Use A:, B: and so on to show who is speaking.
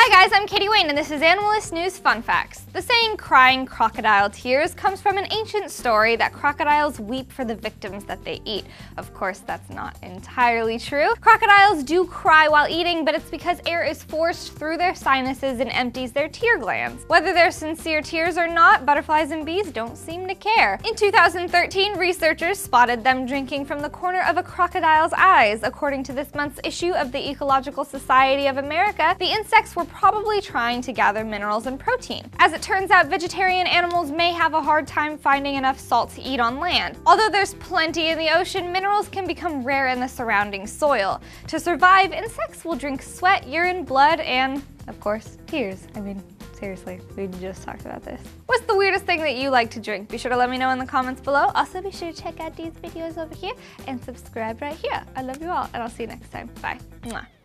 A: Hi guys, I'm Katie Wayne and this is Animalist News Fun Facts. The saying crying crocodile tears comes from an ancient story that crocodiles weep for the victims that they eat. Of course, that's not entirely true. Crocodiles do cry while eating, but it's because air is forced through their sinuses and empties their tear glands. Whether they're sincere tears or not, butterflies and bees don't seem to care. In 2013, researchers spotted them drinking from the corner of a crocodile's eyes. According to this month's issue of the Ecological Society of America, the insects were probably trying to gather minerals and protein. As it turns out, vegetarian animals may have a hard time finding enough salt to eat on land. Although there's plenty in the ocean, minerals can become rare in the surrounding soil. To survive, insects will drink sweat, urine, blood, and, of course, tears. I mean, Seriously, we just talked about this. What's the weirdest thing that you like to drink? Be sure to let me know in the comments below. Also, be sure to check out these videos over here and subscribe right here. I love you all, and I'll see you next time. Bye. Mwah.